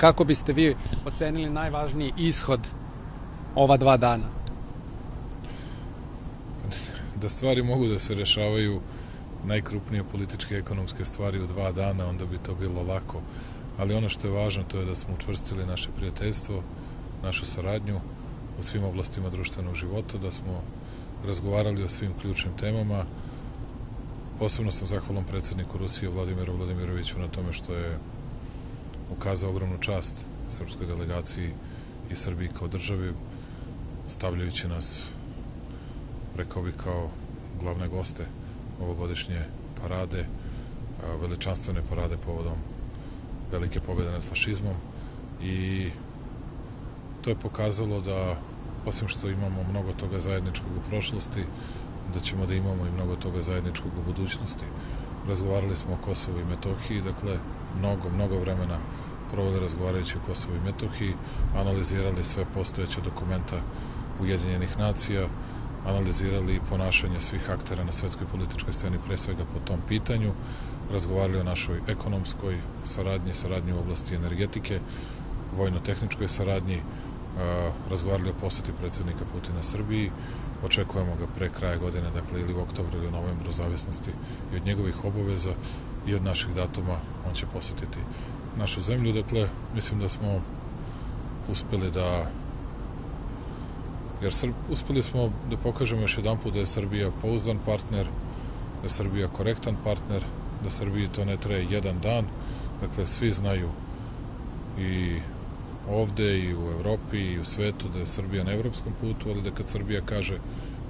kako biste vi ocenili najvažniji ishod ova dva dana? Da stvari mogu da se rešavaju najkrupnije političke i ekonomske stvari u dva dana, onda bi to bilo lako. Ali ono što je važno to je da smo učvrstili naše prijateljstvo, našu saradnju u svim oblastima društvenog života, da smo razgovarali o svim ključnim temama. Posebno sam zahvalan predsedniku Rusije Vladimiru Vladimiroviću na tome što je ukazao ogromnu čast srpskoj delegaciji i Srbiji kao državi, stavljajući nas, rekao bih, kao glavne goste ovogodišnje parade, veličanstvene parade povodom velike pobjede nad fašizmom i to je pokazalo da osim što imamo mnogo toga zajedničkog u prošlosti, da ćemo da imamo i mnogo toga zajedničkog u budućnosti. Razgovarali smo o Kosovu i Metohiji, dakle, mnogo, mnogo vremena proveli razgovarajući o Kosovu i Metohiji, analizirali sve postojeće dokumenta Ujedinjenih nacija, analizirali ponašanje svih aktera na svetskoj političkoj sceni, pre svega po tom pitanju, razgovarali o našoj ekonomskoj saradnji, saradnji u oblasti energetike, vojno-tehničkoj saradnji, razgovarali o poseti predsednika Putina Srbiji, očekujemo ga pre kraja godine, dakle ili u oktobru ili u novembru, zavisnosti i od njegovih obaveza i od naših datuma, on će posetiti našu zemlju, dakle, mislim da smo uspeli da jer Srb, uspeli smo da pokažemo još jedan put da je Srbija pouzdan partner, da je Srbija korektan partner, da Srbiji to ne traje jedan dan, dakle svi znaju i ovde i u Evropi i u svetu da je Srbija na evropskom putu, ali da kad Srbija kaže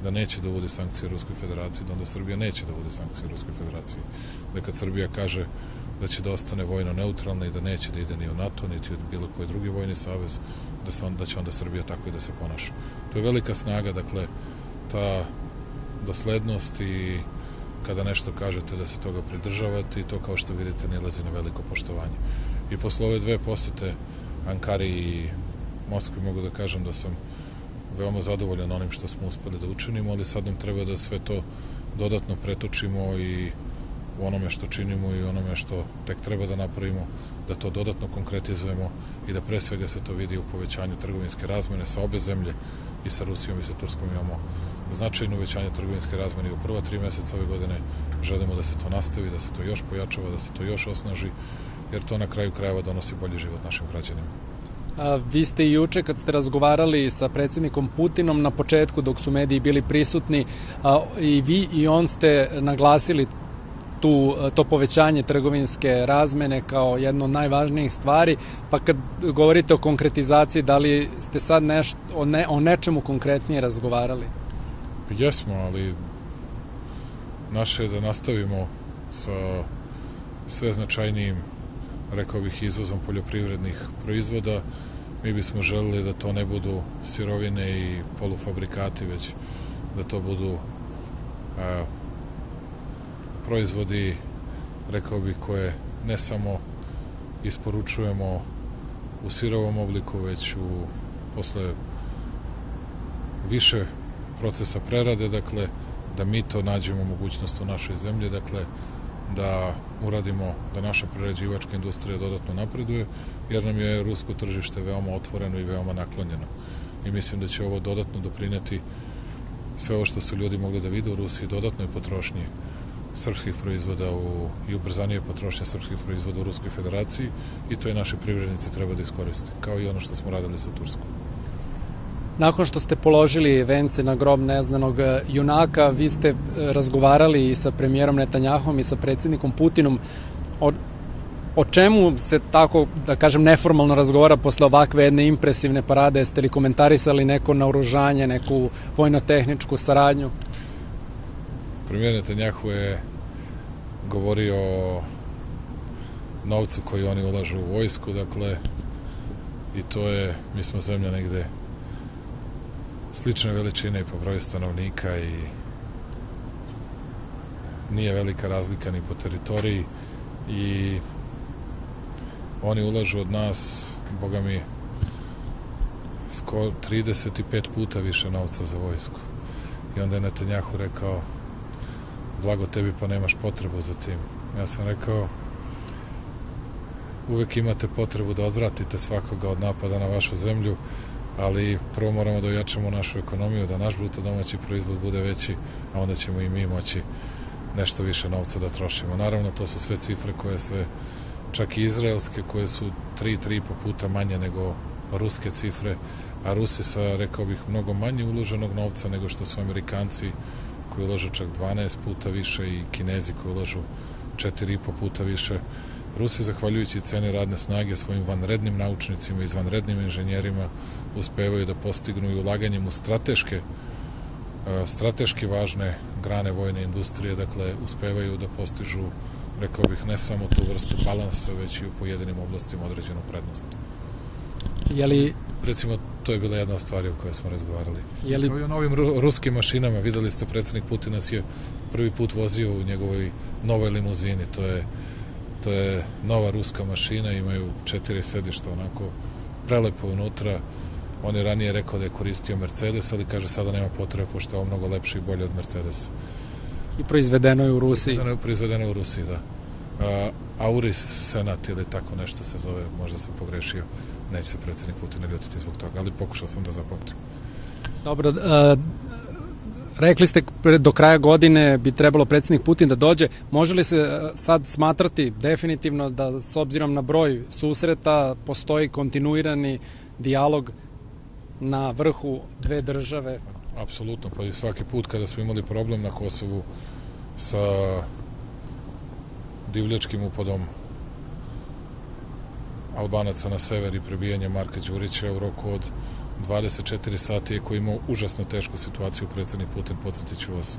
da neće da uvodi sankcije Ruskoj federaciji, da onda Srbija neće da uvodi sankcije Ruskoj federaciji. Da kad Srbija kaže da će da ostane vojno neutralna i da neće da ide ni u NATO, niti u bilo koji drugi vojni savez, da, se on, da će onda Srbija tako i da se ponaša. To je velika snaga, dakle, ta doslednost i kada nešto kažete da se toga pridržavate i to kao što vidite nilazi na veliko poštovanje. I posle ove dve posete Ankari i Moskvi mogu da kažem da sam veoma zadovoljan onim što smo uspeli da učinimo, ali sad nam treba da sve to dodatno pretočimo i u onome što činimo i onome što tek treba da napravimo, da to dodatno konkretizujemo i da pre svega se to vidi u povećanju trgovinske razmene sa obe zemlje i sa Rusijom i sa Turskom imamo značajno uvećanje trgovinske razmene u prva tri meseca ove godine. Želimo da se to nastavi, da se to još pojačava, da se to još osnaži, jer to na kraju krajeva donosi bolji život našim građanima. A, vi ste i juče kad ste razgovarali sa predsednikom Putinom na početku dok su mediji bili prisutni a, i vi i on ste naglasili tu, to povećanje trgovinske razmene kao jedno od najvažnijih stvari, pa kad govorite o konkretizaciji, da li ste sad nešto, o, ne, o nečemu konkretnije razgovarali? Jesmo, ali naše je da nastavimo sa sve značajnijim, rekao bih, izvozom poljoprivrednih proizvoda. Mi bismo želeli da to ne budu sirovine i polufabrikati, već da to budu a, proizvodi, rekao bih, koje ne samo isporučujemo u sirovom obliku, već u posle više procesa prerade, dakle, da mi to nađemo mogućnost u našoj zemlji, dakle, da uradimo da naša prerađivačka industrija dodatno napreduje, jer nam je rusko tržište veoma otvoreno i veoma naklonjeno. I mislim da će ovo dodatno doprineti sve ovo što su ljudi mogli da vide u Rusiji, dodatnoj potrošnji srpskih proizvoda u, i ubrzanije potrošnje srpskih proizvoda u Ruskoj federaciji i to je naše privrednice treba da iskoriste, kao i ono što smo radili sa Turskom. Nakon što ste položili vence na grob neznanog e, junaka, vi ste e, razgovarali i sa premijerom Netanjahom i sa predsednikom Putinom o, o čemu se tako, da kažem, neformalno razgovara posle ovakve jedne impresivne parade? Jeste li komentarisali neko naoružanje, neku vojno-tehničku saradnju? Premijer Netanjahu je govorio o novcu koji oni ulažu u vojsku, dakle, i to je, mi smo zemlja negde slične veličine po broju stanovnika i nije velika razlika ni po teritoriji i oni ulažu od nas, boga mi, skoro 35 puta više novca za vojsku. I onda je Netanjahu rekao, blago tebi pa nemaš potrebu za tim. Ja sam rekao, uvek imate potrebu da odvratite svakoga od napada na vašu zemlju, ali prvo moramo da ojačamo našu ekonomiju, da naš bruto domaći proizvod bude veći, a onda ćemo i mi moći nešto više novca da trošimo. Naravno, to su sve cifre koje se, čak i izraelske, koje su 3-3,5 puta manje nego ruske cifre, a Rusi sa, rekao bih, mnogo manje uloženog novca nego što su Amerikanci koji uložu čak 12 puta više i Kinezi koji uložu 4,5 puta više. Rusi, zahvaljujući ceni radne snage svojim vanrednim naučnicima i vanrednim inženjerima, uspevaju da postignu i ulaganjem u strateške e, strateški važne grane vojne industrije, dakle, uspevaju da postižu, rekao bih, ne samo tu vrstu balansa, već i u pojedinim oblastima određenu prednost. Je li recimo, to je bila jedna od stvari o kojoj smo razgovarali. Je li... Kao i o novim ru ruskim mašinama, videli ste, predsednik Putin nas je prvi put vozio u njegovoj novoj limuzini, to je, to je nova ruska mašina, imaju četiri sedišta onako prelepo unutra, on je ranije rekao da je koristio Mercedes, ali kaže sada nema potrebe, pošto je ovo mnogo lepše i bolje od Mercedesa. I proizvedeno je u Rusiji. Proizvedeno je, proizvedeno je u Rusiji, da. A, Auris Senat ili tako nešto se zove, možda sam pogrešio neće se predsednik Putin ljutiti zbog toga, ali pokušao sam da zapamtim. Dobro, uh, rekli ste do kraja godine bi trebalo predsednik Putin da dođe. Može li se sad smatrati definitivno da s obzirom na broj susreta postoji kontinuirani dijalog na vrhu dve države? Apsolutno, pa i svaki put kada smo imali problem na Kosovu sa divljačkim upadom Albanaca na sever i prebijanje Marka Đurića u roku od 24 sati koji imao užasno tešku situaciju predsednik Putin, podsjetiću vas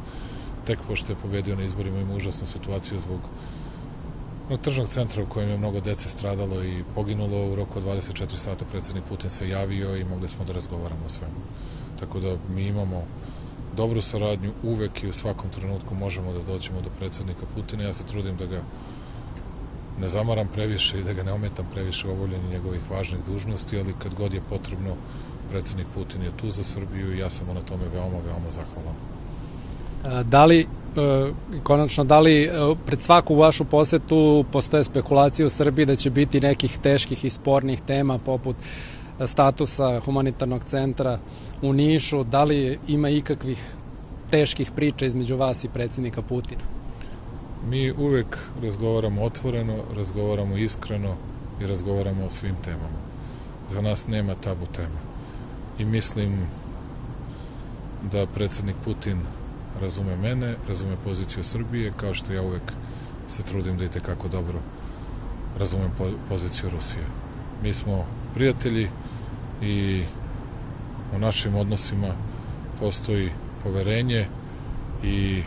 tek pošto je pobedio na izborima ima užasnu situaciju zbog no, tržnog centra u kojem je mnogo dece stradalo i poginulo u roku od 24 sata predsednik Putin se javio i mogli smo da razgovaramo o svemu. Tako da mi imamo dobru saradnju uvek i u svakom trenutku možemo da dođemo do predsednika Putina. Ja se trudim da ga ne zamaram previše i da ga ne ometam previše u obavljanju njegovih važnih dužnosti, ali kad god je potrebno, predsednik Putin je tu za Srbiju i ja sam mu na tome veoma, veoma zahvalan. Da li, e, konačno, da li e, pred svaku vašu posetu postoje spekulacije u Srbiji da će biti nekih teških i spornih tema poput statusa humanitarnog centra u Nišu, da li ima ikakvih teških priča između vas i predsednika Putina? Mi uvek razgovaramo otvoreno, razgovaramo iskreno i razgovaramo o svim temama. Za nas nema tabu tema. I mislim da predsednik Putin razume mene, razume poziciju Srbije, kao što ja uvek se trudim da i tekako dobro razumem poziciju Rusije. Mi smo prijatelji i u našim odnosima postoji poverenje i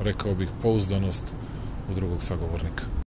rekao bih, pouzdanost u drugog sagovornika.